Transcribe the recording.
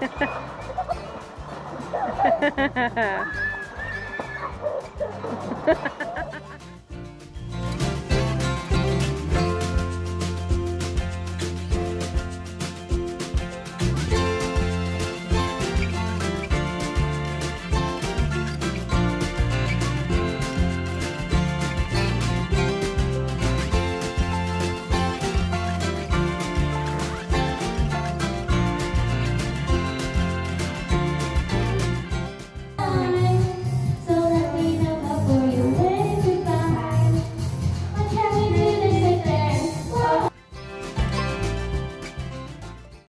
Ha ha ha ha.